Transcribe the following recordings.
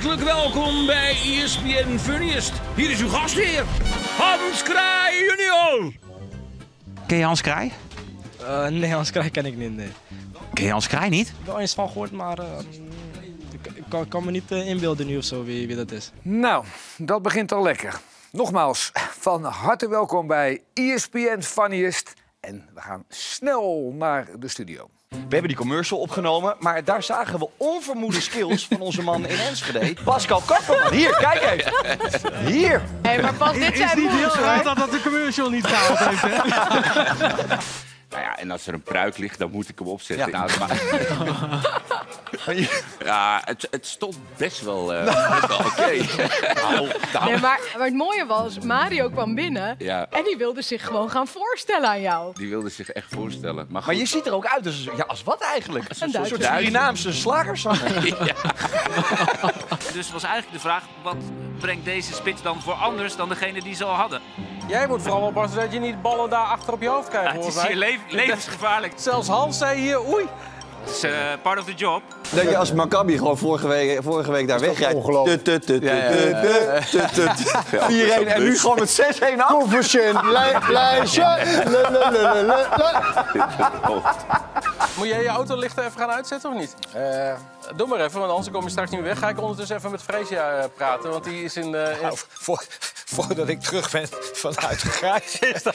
Hartelijk welkom bij ESPN Funniest. Hier is uw gastheer, Hans Kraai junior. Ken je Hans Kraai? Eh, nee, Hans Krij ken ik niet. Nee. Ken je Hans Kraai niet? Wel eens van gehoord, maar eh, ik, kan, me niet eh, inbeelden nu of zo wie, wie dat is. Nou, dat begint al lekker. Nogmaals, van harte welkom bij ESPN Funniest. En we gaan snel naar de studio. We hebben die commercial opgenomen, maar daar zagen we onvermoede skills van onze man in Enschede, Pascal Kapperman. Hier, kijk even. Hier. Hé, maar pas dit zijn moves, hoor. dat dat de commercial niet gehaald heeft, hè? Nou ja, en als er een pruik ligt, dan moet ik hem opzetten. Ja. Nou, maar... ja, het, het stond best wel, eh, best wel oké. Nou, nou, Nee, maar, maar het mooie was, Mario kwam binnen Ja. en die wilde zich gewoon gaan voorstellen aan jou. Die wilde zich echt voorstellen. Maar, je ziet er ook uit als, ja, als wat eigenlijk? Als een Een soort. Surinaamse slagerszanger. Dus was eigenlijk de vraag, wat brengt deze spits dan voor anders dan degene die ze al hadden? Jij moet vooral oppassen dat je niet ballen daar achter op je hoofd krijgt. Ja, het is hier levensgevaarlijk. Zelfs Hans zei hier, oei. Het is eh, part of the job. Dat je als Maccabi gewoon vorige week, vorige week daar wegrijdt. ongelooflijk. 4-1 en nu gewoon met 6-1 af. Coefficient, lij- lijstje. Le, le, le, le, le, le. Moet jij je autolichten even gaan uitzetten of niet? Doe maar even, want anders kom je straks niet meer weg. Ga ik ondertussen even met Freesia eh, praten, want die is in... eh, in- Nou, voor, voordat ik terug ben vanuit de grijs. is de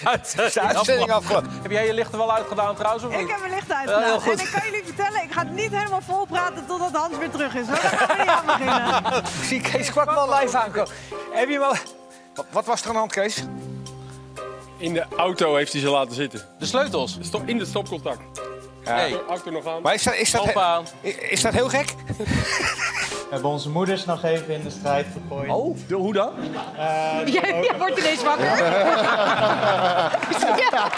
uitzending, afgelopen. Heb jij je lichten wel uitgedaan trouwens, of niet? Ik heb mijn licht Ja, heel uitgedaan. goed. en ik kan jullie vertellen, ik ga het niet helemaal vol praten totdat Hans weer terug is. Hoor. Daar gaan we niet aan beginnen. Ik zie Kees Kwak wel live aankomen. Heb je wel... Wat, wat was er aan de hand, Kees? In de auto heeft hij ze laten zitten. De sleutels. Stop, in de stopcontact. Nee. Auto nog aan. Maar is dat, is dat, aan. is dat heel gek? We hebben onze moeders nog even in de strijd gegooid. Oh, de- hoe dan? Jij, jij wordt ineens wakker. Ja.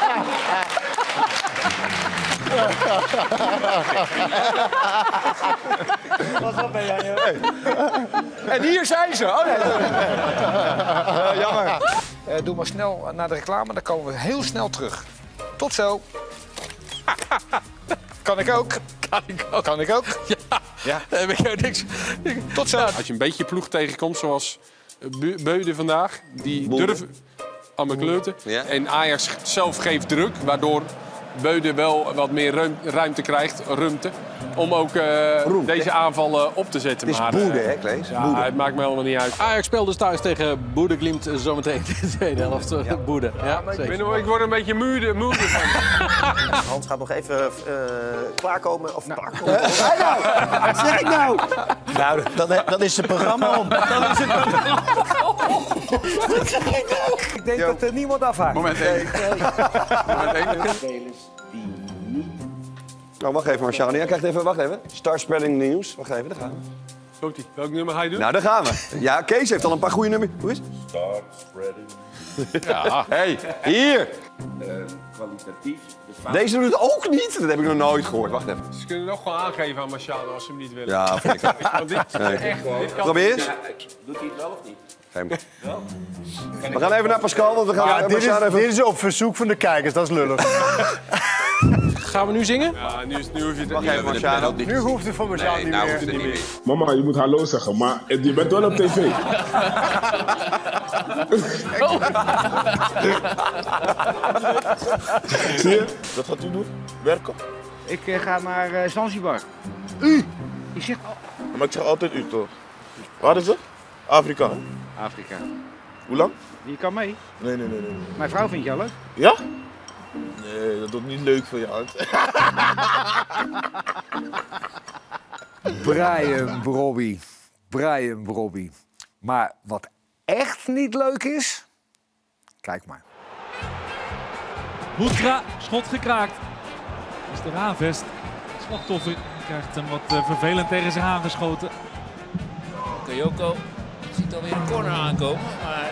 Pas op, ben jij. joh. En hier zijn ze. Oh, nee. Eh, jammer. Eh, doe maar snel naar de reclame, dan komen we heel snel terug. Tot zo. Kan ik ook? Kan ik ook. Kan ik ook? Daar heb ik ook niks. Tot zo. Als je een beetje ploeg tegenkomt, zoals Beude vandaag, die durven aan mijn kleuten. Ja. En Ajax zelf geeft druk, waardoor Beude wel wat meer ruim- ruimte krijgt, ruimte, om ook eh, deze aanvallen op te zetten. Het is Maar, boede, eh, hè, Klees? Ja, Boede. het maakt me helemaal niet uit. Ajax speelt dus thuis tegen Boede Glimt zometeen in de tweede helft. Boede, ja, Ik, zeker. ben, ik word een beetje moede, moede van. Hans gaat nog even eh, klaarkomen. Of klaarkomen. Wat zeg ik nou? Nou, dan, dan is het programma om. Dan is het Ik denk dat er niemand afhaakt. Moment 1. Nou, wacht even, Marciano. Ja, krijgt even, wacht even. Star Spreading News. Wacht even, daar gaan we. Komt-ie. Welk nummer ga je doen? Nou, daar gaan we. Ja, Kees heeft al een paar goede nummers. Hoe is het? Start spreading. Ja. hey, hier. Eh, kwalitatief. De Deze doet het ook niet. Dat heb ik nog nooit gehoord. Wacht even. Ze kunnen het ook gewoon aangeven aan Marciano als ze hem niet willen. Ja, vind ik. Want dit, Nee. echt, dit kan Probeer eens. Ja, doet hij het wel of niet? We gaan even naar Pascal, want we gaan Ja, dit, is, dit is op verzoek van de kijkers, dat is lullig. Gaan we nu zingen? Ja, nu, is- nu hoef je het niet Marciano. Nu hoeft het voor mezelf Nee, niet nou meer. hoeft het niet meer. Mama, je moet hallo zeggen, maar je bent wel op tv. Zie je? Wat gaat u doen? Werken? Ik eh, ga naar uh, Zanzibar. Maar ik zeg altijd u toch? Waar is het? Afrika. Afrika. Hoe lang? Wie kan mee? Nee, nee, nee, nee. nee. Mijn vrouw vindt jou leuk. Ja? Nee, dat doet niet leuk voor je hand. Brian Brobby. Brian Brobby. Maar wat echt niet leuk is... Kijk maar. Hoekstra, schot gekraakt. Is de Raanvest. Slachtoffer krijgt hem wat eh, vervelend tegen zich aangeschoten. Kayoko ziet alweer een corner aankomen, maar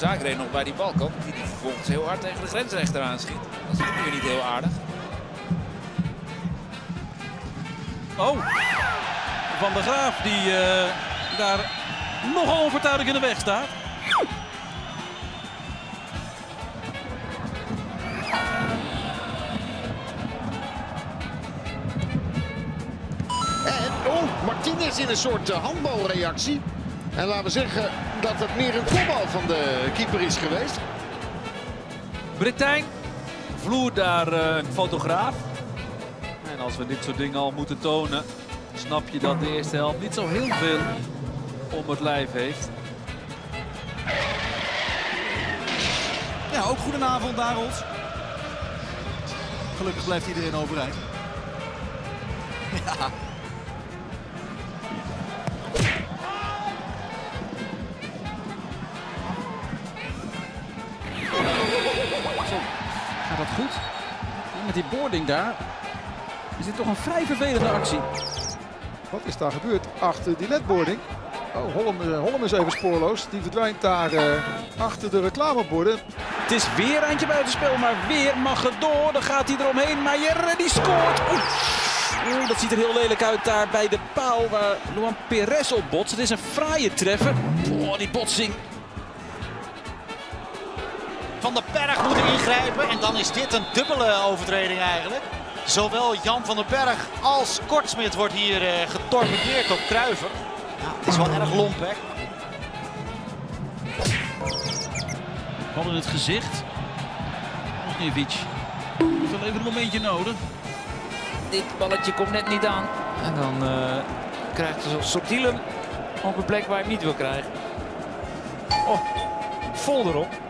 de zaakreed nog bij die bal komt, die die vervolgens heel hard tegen de grensrechter aanschiet. Dat is ook weer niet heel aardig. Oh, Van der Graaf die eh, daar nogal onvertuidelijk in de weg staat. En, oh, Martinez in een soort eh, handbalreactie. En laten we zeggen dat het meer een kopbal van de keeper is geweest. Britijn, vloer daar eh, een fotograaf. En als we dit soort dingen al moeten tonen, snap je dat de eerste helft niet zo heel veel om het lijf heeft. Ja, ook goedenavond, Darols. Gelukkig blijft iedereen overeind. Ja. Gaat dat goed? Met die boarding daar is dit toch een vrij vervelende actie. Wat is daar gebeurd achter die ledboarding? Oh, Holm, eh, Holm is even spoorloos. Die verdwijnt daar eh, achter de reclameborden. Het is weer eindje buitenspel, maar weer mag het door. Dan gaat hij eromheen. Maier die scoort. Oeh. Oeh, dat ziet er heel lelijk uit daar bij de paal waar Luan Perez op botst. Het is een fraaie treffer. Oh, die botsing. Van der Berg moet ingrijpen en dan is dit een dubbele overtreding eigenlijk. Zowel Jan van den Berg als Kortsmit wordt hier uh, getorpedeerd op Kruiver. Nou, het is wel erg lomp, hè? Bal in het gezicht. Ognevic. Heeft wel even een momentje nodig. Dit balletje komt net niet aan. En dan uh, krijgt ze Sotilum op een plek waar hij hem niet wil krijgen. Oh, vol erop.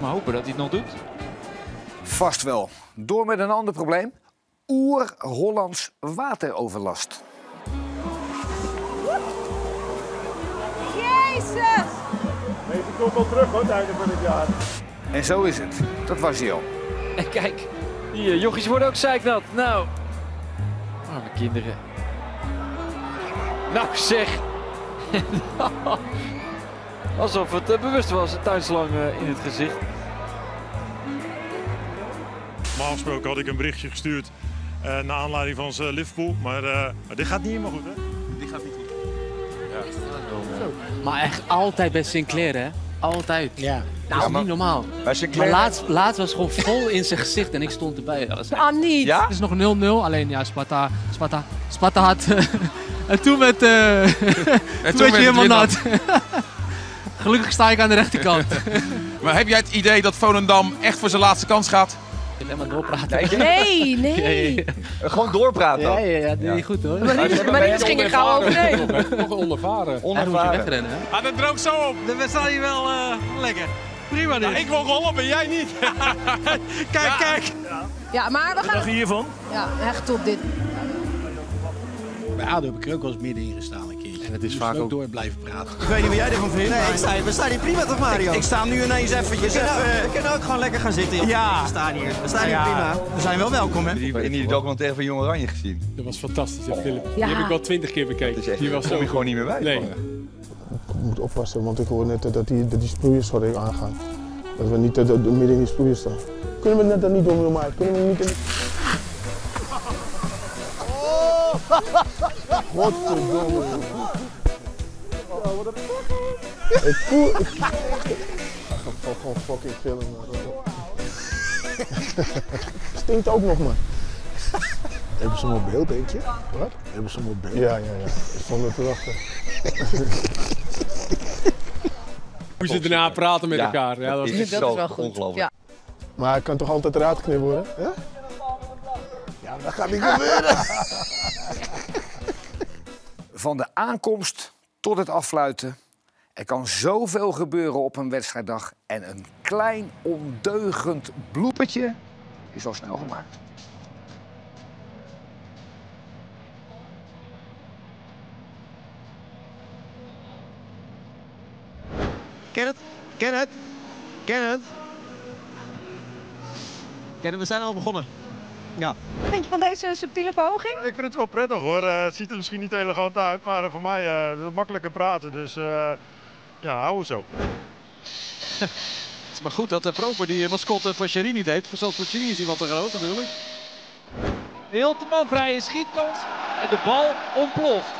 Maar hopen dat hij het nog doet. Vast wel. Door met een ander probleem. Oer-Hollands wateroverlast. Jezus! Deze komt wel terug hoor, het einde van het jaar. En zo is het. Dat was hij al. En kijk, die uh, jochies worden ook zeiknat. Nou, arme kinderen. Nou zeg. Alsof het uh, bewust was, een tuinslang uh, in het gezicht. Normaal gesproken had ik een berichtje gestuurd uh, naar aanleiding van zijn Liverpool. Maar uh, dit gaat niet helemaal goed, hè? Dit gaat niet goed. Ja. Maar echt altijd bij Sinclair, hè? Altijd. Ja. Nou, Ja, maar- niet normaal. Maar laatst, laatst was gewoon vol in zijn gezicht en ik stond erbij. Dat was echt- Ah, niet. Het is nog 0-0, alleen ja, Sparta, Sparta, Sparta had... en toen werd, eh toen werd werd je helemaal nat. Gelukkig sta ik aan de rechterkant. Maar heb jij het idee dat Volendam echt voor zijn laatste kans gaat? Alleen maar doorpraten. Nee, nee. Gewoon doorpraten Ja, ja, ja, die goed hoor. Maar Rinus- maar Rinus ging er gauw overheen. Nog onervaren. Hij moet je wegrennen, hè? Ah, dat droogt zo op. We staan hier wel eh, lekker. Prima dit. ik wil rollen, maar jij niet. kijk, kijk. Ja, maar we gaan... hiervan? Ja, echt top dit. Bij ADO heb ik er ook wel eens middenin gestaan een keertje. En het is vaak ook- door blijven praten. Ik weet niet wat jij ervan vindt. Nee, ik sta, we staan hier prima toch, Mario? Ik, ik sta nu ineens eventjes We kunnen- even... We kunnen ook gewoon lekker gaan zitten. joh. Ja. We staan hier. We staan hier Ja. prima. We zijn wel welkom, hè? Die, in die documentaire van Jong Oranje gezien. Dat was fantastisch, hè, Philip. Ja. Die heb ik wel twintig keer bekeken. echt- die was je gewoon niet meer bij. Nee. Ik moet oppassen, want ik hoor net dat die, dat die sproeiers sorry, aangaan. Dat we niet de, de, midden in die sproeiers staan. Kunnen we net dat niet doen, maar? Kunnen we niet Godverdomme. Ik voel... Ik ga gewoon- fucking filmen. Stinkt ook nog, man. Hebben ze hem op beeld, denk je? Wat? Hebben ze hem op beeld? Ja, ja, ja. Ik stond er te wachten. Hoe ze daarna praten met Ja, elkaar. Ja, dat, dat is zo wel goed. ongelooflijk. Ja. Maar hij kan toch altijd eruit knippen worden? Ja? Ja, dat gaat niet gebeuren. Van de aankomst tot het affluiten. Er kan zoveel gebeuren op een wedstrijddag. En een klein ondeugend bloepertje is al snel gemaakt. Ken het? Ken het? Ken het? Ken het? We zijn al begonnen. Ja. Wat vind je van deze subtiele poging? Ik vind het wel prettig hoor. Eh, het ziet er misschien niet elegant uit, maar voor mij eh, is het makkelijker praten. Dus eh, ja, hou het zo. Het is maar goed dat de Proper die mascotte van Cherini niet heeft. Voor zoals voor Cherini is hij wat te groot natuurlijk. Hilteman vrije schietkans en de bal ontploft.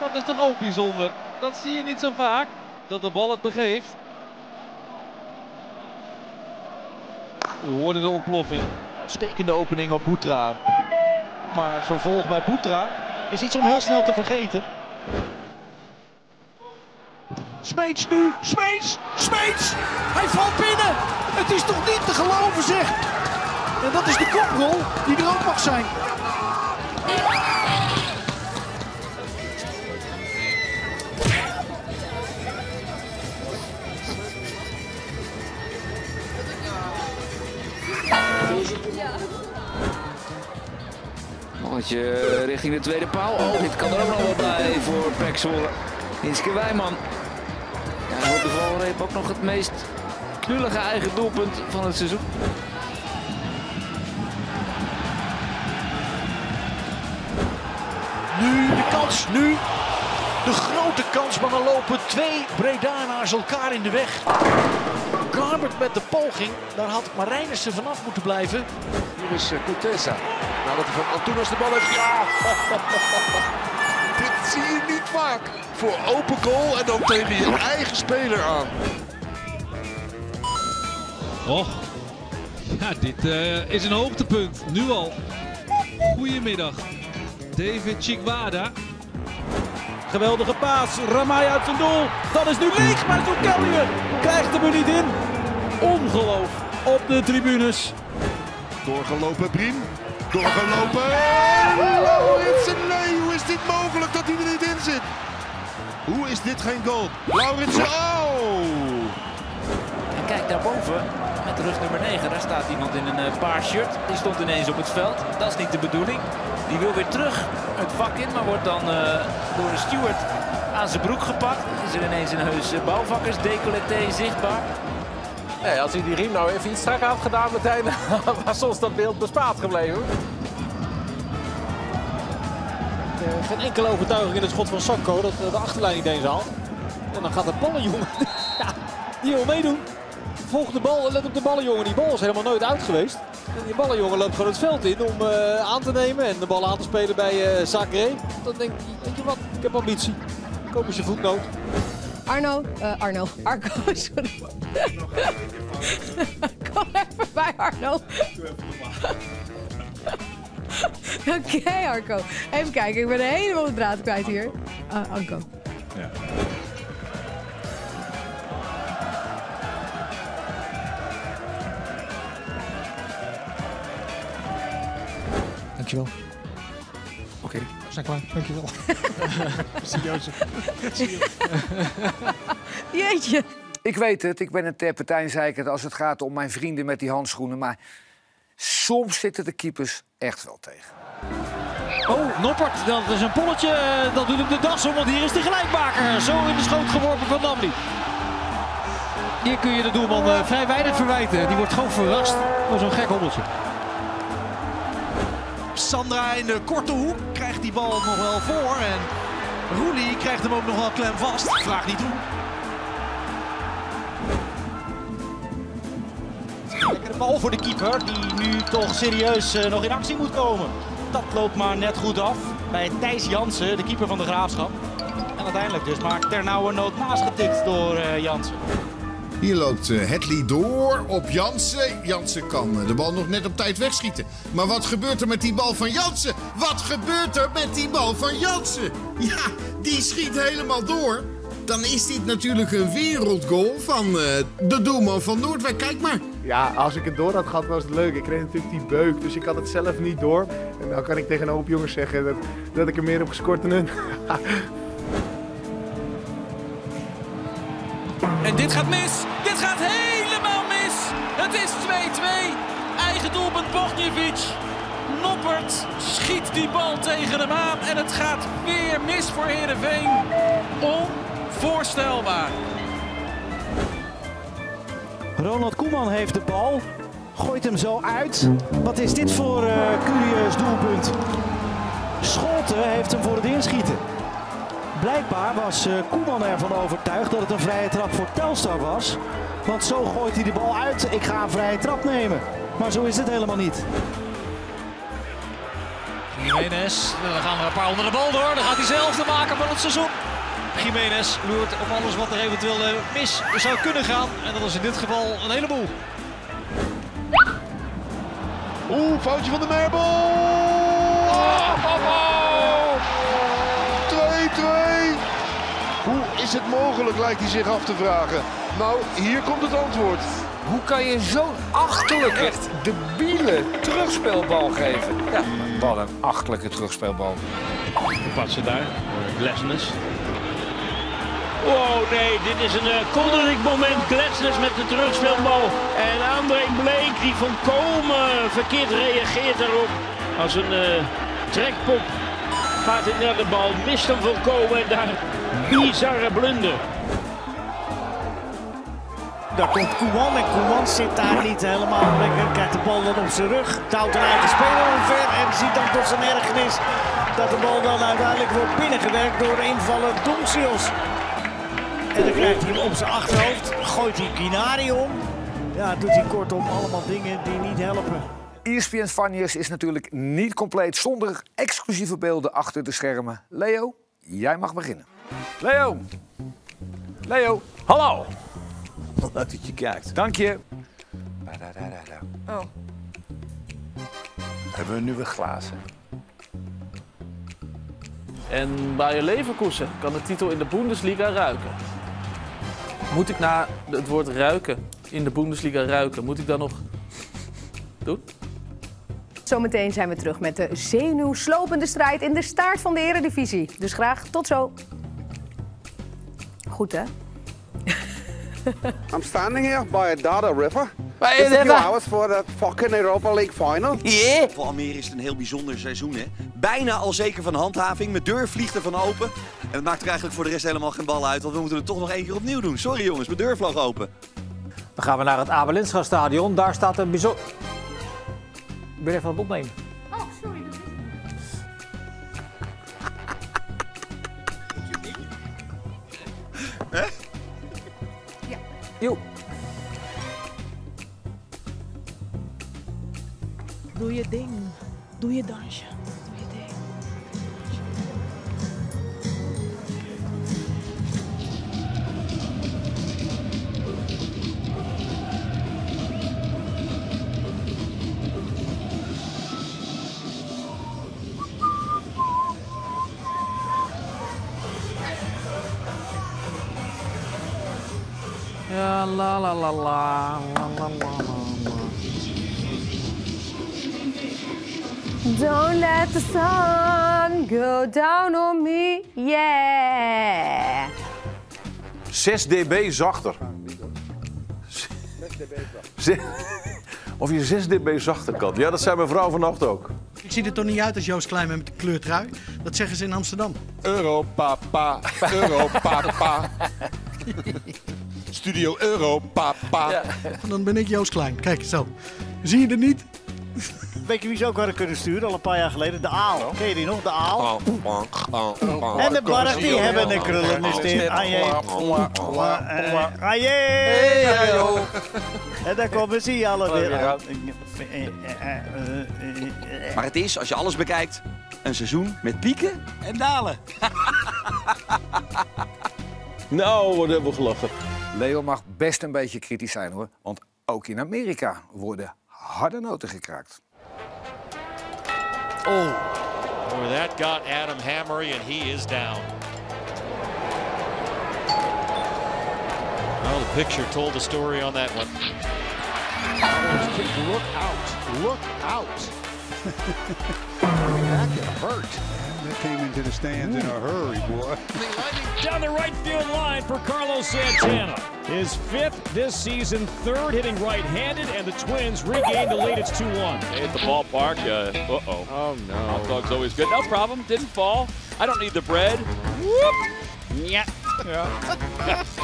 Dat is dan ook bijzonder. Dat zie je niet zo vaak, dat de bal het begeeft. We hoorden de ontploffing. Stekende opening op Boetra. Maar vervolg bij Boetra. is iets om heel snel te vergeten. Smeets nu, Smeets, Smeets! Hij valt binnen! Het is toch niet te geloven zeg! En dat is de koprol die er ook mag zijn. Balletje richting de tweede paal. Oh, dit kan er ook nog wel bij voor Pek Zwolle. Inske Wijman. Ja, op de valreep ook nog het meest knullige eigen doelpunt van het seizoen. Nu de kans, nu de grote kans, maar dan lopen twee Bredanaars elkaar in de weg. Garbert met de poging, daar had Marijnissen vanaf moeten blijven. Hier is uh, Contessa. Nadat hij van Antunes de bal heeft. Ja! Dit zie je niet vaak. Voor open goal en dan tegen je eigen speler aan. Oh, ja, dit eh, is een hoogtepunt. Nu al. Goedemiddag. David Chikwada. Geweldige paas. Ramai uit zijn doel. Dat is nu leeg, maar Zoekelje krijgt hem er niet in. Ongeloof op de tribunes. Doorgelopen Briem. Doorgelopen. Lauritsen, nee, hoe is dit mogelijk dat hij er niet in zit? Hoe is dit geen goal? Lauritsen, oh! En kijk daarboven, met rug nummer 9, daar staat iemand in een eh, paars shirt. Die stond ineens op het veld. Dat is niet de bedoeling. Die wil weer terug het vak in, maar wordt dan eh, door de steward aan zijn broek gepakt. Is er ineens een heus eh, bouwvakkersdecolleté zichtbaar. Als hij die riem nou even iets strakker had gedaan meteen, was ons dat beeld bespaard gebleven. Eh, geen enkele overtuiging in het schot van Sakko dat eh, de achterlijn niet eens haalt. En dan gaat de ballenjongen, ja, die wil meedoen. Volg de bal let op de ballenjongen. Die bal is helemaal nooit uit geweest. En die ballenjongen loopt gewoon het veld in om eh, aan te nemen en de bal aan te spelen bij Zagré. Dan denk weet je wat, ik heb ambitie. Koop eens je voetnoot. Arno, eh, Arno, Arco, sorry. Kom even bij Arno. Oké, Arco. Even kijken, ik ben helemaal de draad kwijt hier. Uh, Anko. Ja. Dankjewel. Oké. Zijn klaar, dankjewel. Serieus. Jeetje. Ik weet het, ik ben een terpentijnzeikert als het gaat om mijn vrienden met die handschoenen. Maar soms zitten de keepers echt wel tegen. Oh, Noppert, dat is een polletje. Dat doet hem de das om, want hier is de gelijkmaker. Zo in de schoot geworpen van Namli. Hier kun je de doelman eh, vrij weinig verwijten. Die wordt gewoon verrast door zo'n gek hobbeltje. Sandra in de korte hoek krijgt die bal nog wel voor. En Roelie krijgt hem ook nog wel klem vast. Vraag niet hoe. Lekkere bal voor de keeper, die nu toch serieus eh, nog in actie moet komen. Dat loopt maar net goed af bij Thijs Jansen, de keeper van de Graafschap. En uiteindelijk dus maar ternauwernood naast getikt door eh, Jansen. Hier loopt eh, Hedley door op Jansen. Jansen kan eh, de bal nog net op tijd wegschieten. Maar wat gebeurt er met die bal van Jansen? Wat gebeurt er met die bal van Jansen? Ja, die schiet helemaal door. Dan is dit natuurlijk een wereldgoal van eh, de doelman van Noordwijk. Kijk maar. Ja, als ik het door had gehad was het leuk. Ik kreeg natuurlijk die beuk, dus ik had het zelf niet door. En nou kan ik tegen een hoop jongens zeggen dat, dat ik er meer heb gescoord dan hun. En dit gaat mis. Dit gaat helemaal mis. Het is 2-2. Eigen doelpunt Bogniewicz. Noppert schiet die bal tegen hem aan. En het gaat weer mis voor Heerenveen. Onvoorstelbaar. Ronald Koeman heeft de bal. Gooit hem zo uit. Wat is dit voor eh, curieus doelpunt? Scholten heeft hem voor het inschieten. Blijkbaar was eh, Koeman ervan overtuigd dat het een vrije trap voor Telstar was. Want zo gooit hij de bal uit. Ik ga een vrije trap nemen. Maar zo is het helemaal niet. Jiménez, dan gaan er een paar onder de bal door. Dan gaat hij zelf de maker van het seizoen. Jiménez loert op alles wat er eventueel eh, mis zou kunnen gaan. En dat is in dit geval een heleboel. Oeh, foutje van de Merbel! Is het mogelijk, lijkt hij zich af te vragen. Nou, hier komt het antwoord. Hoe kan je zo'n achterlijke, echt debiele terugspeelbal geven? Ja, wat een achterlijke terugspeelbal. Patsen daar, Glesnes. Oh nee, dit is een uh, moment. Glesnes met de terugspeelbal. En André Bleek die volkomen verkeerd reageert daarop. Als een uh, trekpop gaat hij naar de bal, mist hem volkomen en daar bizarre blunder. Daar komt Koeman en Koeman zit daar niet helemaal lekker. Krijgt de bal dan op zijn rug. Touwt een eigen speler omver en ziet dan tot zijn ergernis dat de bal dan uiteindelijk wordt binnengewerkt door de invaller Domsios. En dan krijgt hij hem op zijn achterhoofd, gooit hij Kinari om. Ja, doet hij kortom allemaal dingen die niet helpen. ESPN Funniers is natuurlijk niet compleet zonder exclusieve beelden achter de schermen. Leo, jij mag beginnen. Leo. Leo. Hallo. Leuk dat je kijkt. Dank je. Oh. Hebben we nu weer glazen? En Bayer Leverkusen kan de titel in de Bundesliga ruiken. Moet ik na het woord ruiken in de Bundesliga ruiken, moet ik dan nog doen? Zometeen zijn we terug met de zenuwslopende strijd in de staart van de Eredivisie. Dus graag tot zo. Goed hè? I'm standing here by a Dada River. By a few hours for the fucking Europa League final. Yeah. Voor Almere is het een heel bijzonder seizoen. Hè? Bijna al zeker van handhaving. Mijn deur vliegt er van open. En het maakt er eigenlijk voor de rest helemaal geen bal uit. Want we moeten het toch nog één keer opnieuw doen. Sorry jongens, mijn deur vloog open. Dan gaan we naar het Abelinscha stadion. Daar staat een bijzonder... Ik ben even aan het opnemen. Don't let the sun go down on me, yeah. 6 dB zachter. Ze- Of je 6 dB zachter kan. Ja, dat zei mijn vrouw vannacht ook. Ik zie er toch niet uit als Joost Klein met de kleurtrui. Dat zeggen ze in Amsterdam. Europapa, Europapa. Studio Europapa. Dan ben ik Joost Klein. Kijk, zo. Zie je er niet? Weet je wie ze ook hadden kunnen sturen al een paar jaar geleden? De Aal. Ken je die nog? De Aal. En de Barg, die hebben een krullende stem. Ajé. Ajé. En daar komen ze hier alle weer aan. Maar het is, als je alles bekijkt, een seizoen met pieken en dalen. Nou, wat hebben we gelachen. Leo mag best een beetje kritisch zijn hoor. Want ook in Amerika worden harde noten gekraakt. Oh. Boy, that got Adam Hammery, and he is down. Well, the picture told the story on that one. Look out. Look out. that could hurt. That came into the stands in a hurry, boy. Down the right field line for Carlos Santana. His fifth this season, third hitting right-handed, and the Twins regain the lead. It's 2-1. They hit the ballpark. Uh, uh-oh. Oh, no. Hot dog's always good. No problem. Didn't fall. I don't need the bread. Whoop. Yeah. Yeah.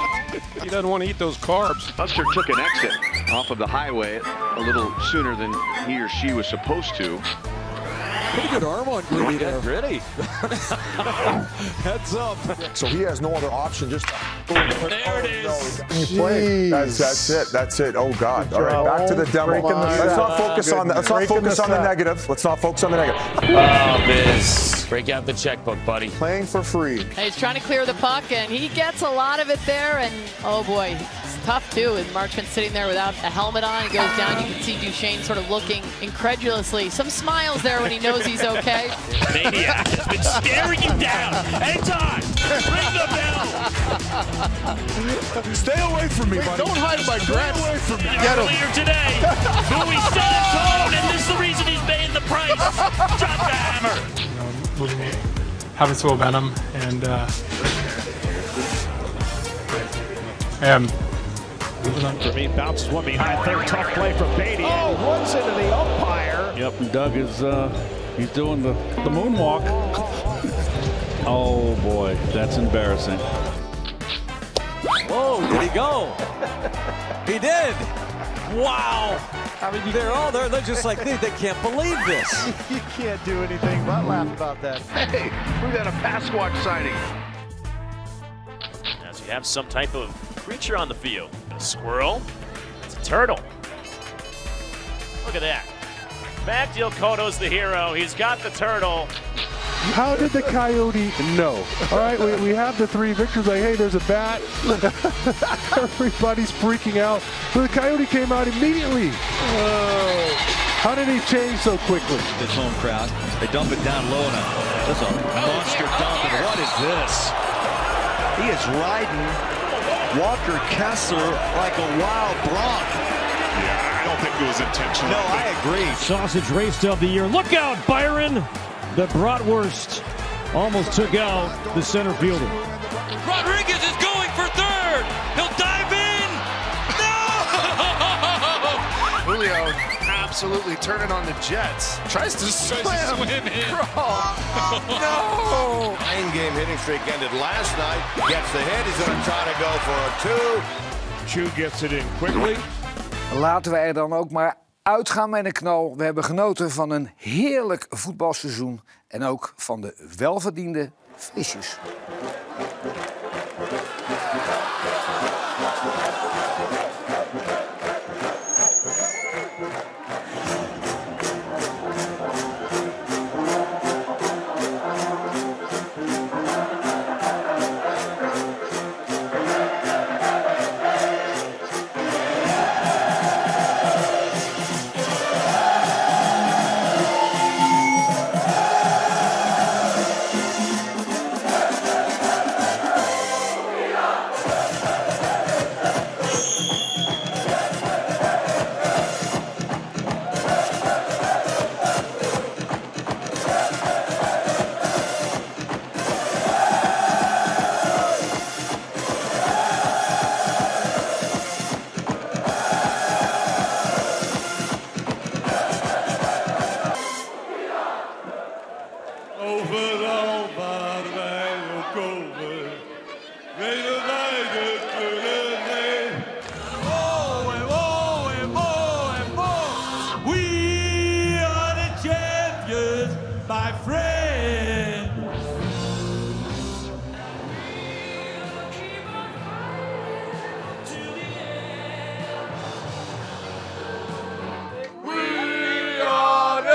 He doesn't want to eat those carbs. Buster took an exit off of the highway a little sooner than he or she was supposed to. Pretty good arm on Gritty there. Gritty. Heads up. So he has no other option, just There it is. Oh, you play. That's, that's it. That's it. Oh God! All right, back to the demo. Breaking the Let's not set. focus on that. Let's not focus the on the negative. Let's not focus on the negative. Oh, Biz. Break out the checkbook, buddy. Playing for free. And he's trying to clear the puck, and he gets a lot of it there. And oh boy, it's tough too. And Marchman sitting there without a helmet on. He goes down. You can see Duchesne sort of looking incredulously. Some smiles there when he knows he's okay. Maniac has been staring you down. And time. Ring the bell. Stay away from me, buddy. Don't hide my Stay away from me. Get him. Earlier today, Bowie set a tone, and this is the reason he's paying the price. Drop the hammer. having to obey him and uh, um, uh, um, For me, bounces one behind third. Tough play from Beatty. Oh, runs into the umpire. Yep, and Doug is uh, he's doing the, the moonwalk. oh boy, that's embarrassing. Whoa, did he go? he did. Wow. I mean, they're all there. They're just like, they, they can't believe this. you can't do anything but laugh about that. Hey, we got a Pasquatch sighting. As you have some type of creature on the field. A squirrel. It's a turtle. Look at that. Matthew Koto's the hero. He's got the turtle. How did the Coyote know? All right, we, we have the three victors. Like, hey, there's a bat. Everybody's freaking out. So the Coyote came out immediately. Oh, how did he change so quickly? This home crowd. They dump it down low and a, that's a monster oh, dump. And what is this? He is riding Walker Kessler like a wild bronc. Yeah, I don't think it was intentional. No, I agree. Sausage race of the year. Look out, Byron. The bratwurst almost took out the center fielder. Rodriguez is going for third. He'll dive in. No! Julio absolutely turning on the Jets. Tries to swim. swim in. Crawl. no. Nine game hitting streak ended last night. Gets the hit. He's going to try to go for a two. Chu gets it in quickly. Laten we er dan ook maar uitgaan met een knal. We hebben genoten van een heerlijk voetbalseizoen. En ook van de welverdiende frisjes.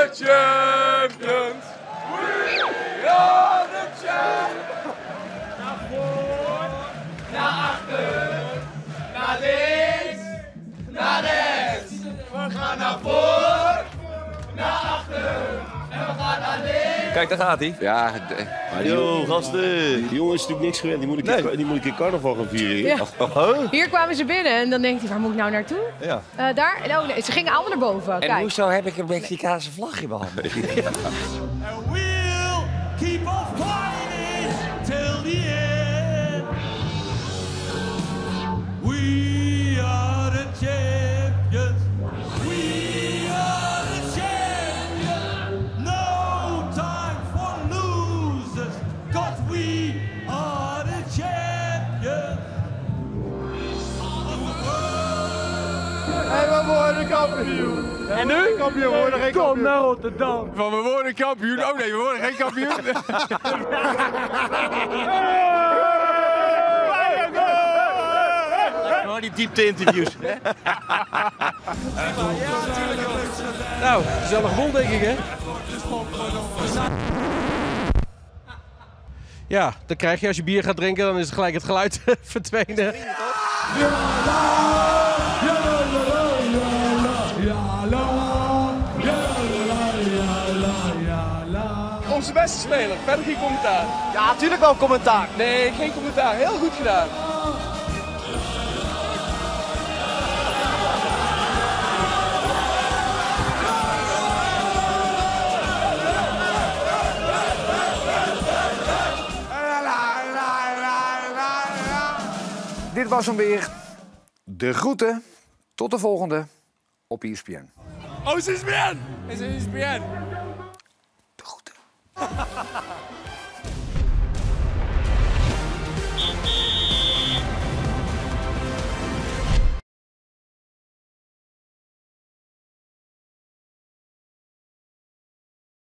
churches. Kijk, daar gaat hij. Ja, Yo, gasten. Die jongen is natuurlijk niks gewend. Die moet ik, in, die moet ik in carnaval gaan vieren. hier. Ja. Hier kwamen ze binnen en dan denkt hij, waar moet ik nou naartoe? Ja. Eh, daar? Oh, nee, ze gingen allemaal naar boven. En Kijk. hoezo heb ik een Mexicaanse vlag in mijn hand? En nu? Kampioen, we worden geen kampioen. Kom naar Rotterdam. Van we worden kampioen. Oh nee, we worden geen kampioen. Gewoon die diepte-interviews. Nou, gezellig bol denk ik hè? Ja, dan krijg je als je bier gaat drinken, dan is gelijk het geluid verdwenen. Onze beste speler. Verder geen commentaar. Ja, natuurlijk wel commentaar. Nee, geen commentaar. Heel goed gedaan. Dit was hem weer. De groeten. Tot de volgende op ESPN. Oh, es ist bien! Es ist bien! De groeten.